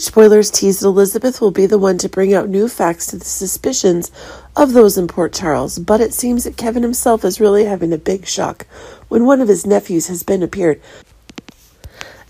spoilers tease that Elizabeth will be the one to bring out new facts to the suspicions of those in Port Charles, but it seems that Kevin himself is really having a big shock when one of his nephews has been appeared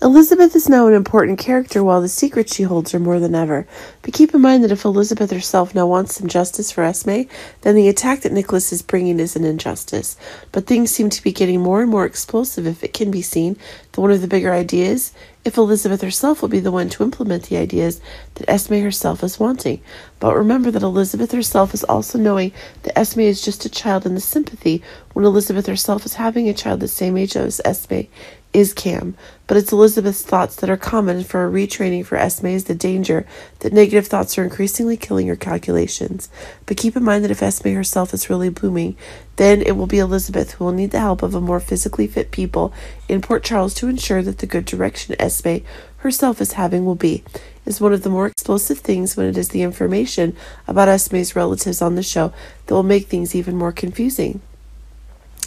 Elizabeth is now an important character while the secrets she holds are more than ever. But keep in mind that if Elizabeth herself now wants some justice for Esme, then the attack that Nikolas is bringing is an injustice. But things seem to be getting more and more explosive if it can be seen that one of the bigger ideas, if Elizabeth herself will be the one to implement the ideas that Esme herself is wanting. But remember that Elizabeth herself is also knowing that Esme is just a child in the sympathy when Elizabeth herself is having a child the same age as Esme is Cam, but it's Elizabeth's thoughts that are common for a retraining for Esme is the danger that negative thoughts are increasingly killing her calculations. But keep in mind that if Esme herself is really booming, then it will be Elizabeth who will need the help of a more physically fit people in Port Charles to ensure that the good direction Esme herself is having will be. Is one of the more explosive things when it is the information about Esme's relatives on the show that will make things even more confusing.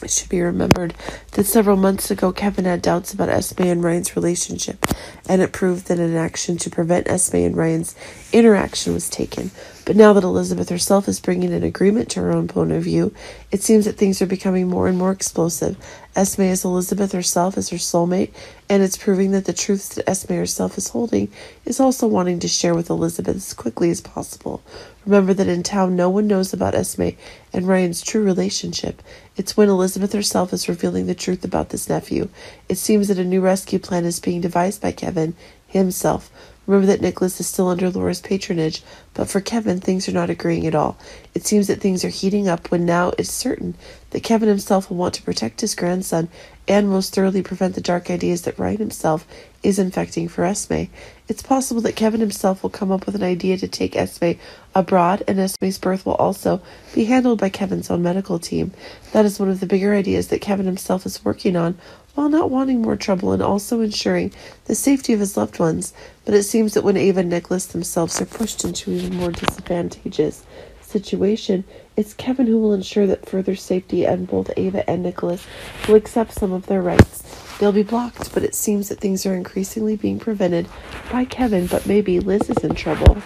It should be remembered that several months ago Kevin had doubts about Esme and Ryan's relationship, and it proved that an action to prevent Esme and Ryan's interaction was taken. But now that Elizabeth herself is bringing an agreement to her own point of view, it seems that things are becoming more and more explosive. Esme as Elizabeth herself as her soulmate, and it's proving that the truths that Esme herself is holding is also wanting to share with Elizabeth as quickly as possible. Remember that in town no one knows about Esme and Ryan's true relationship. It's when Elizabeth herself is revealing the truth about this nephew. It seems that a new rescue plan is being devised by Kevin himself. Remember that Nikolas is still under Laura's patronage, but for Kevin, things are not agreeing at all. It seems that things are heating up when now it's certain that Kevin himself will want to protect his grandson and most thoroughly prevent the dark ideas that Ryan himself is infecting for Esme. It's possible that Kevin himself will come up with an idea to take Esme abroad, and Esme's birth will also be handled by Kevin's own medical team. That is one of the bigger ideas that Kevin himself is working on while not wanting more trouble and also ensuring the safety of his loved ones. But it seems that when Ava and Nikolas themselves are pushed into even more disadvantageous situation, it's Kevin who will ensure that further safety and both Ava and Nikolas will accept some of their rights. They'll be blocked, but it seems that things are increasingly being prevented by Kevin, but maybe Liz is in trouble.